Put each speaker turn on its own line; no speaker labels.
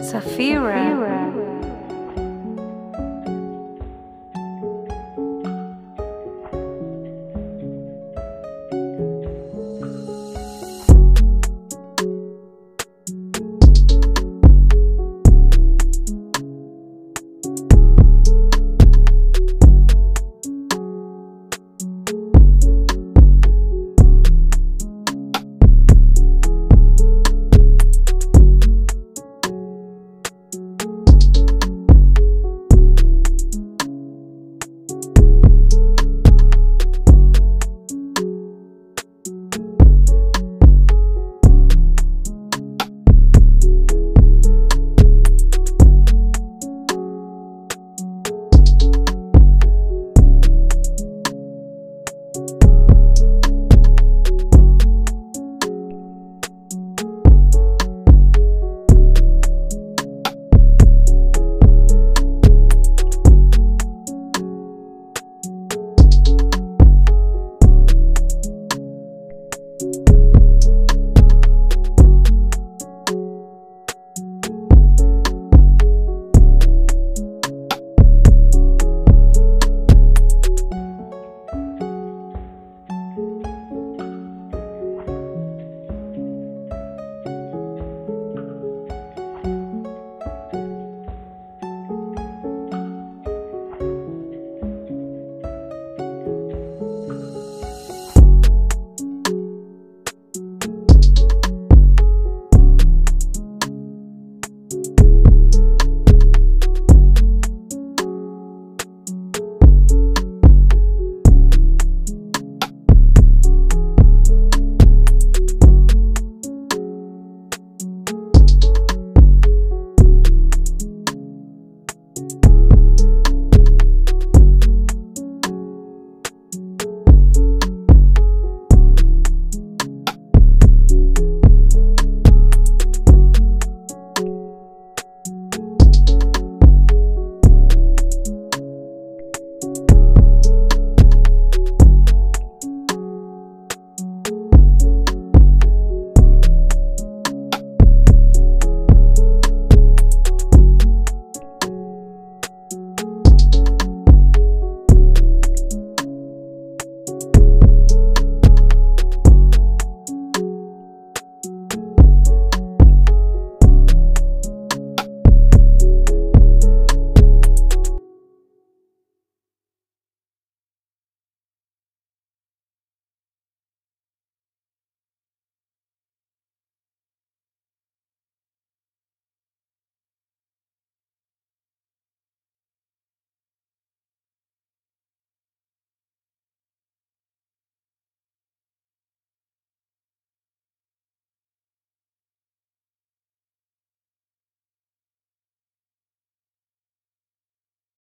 Safira. Safira.